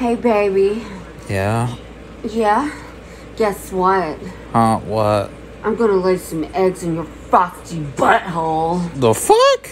Hey, baby. Yeah? Yeah? Guess what? Huh? What? I'm gonna lay some eggs in your frosty butthole. The fuck?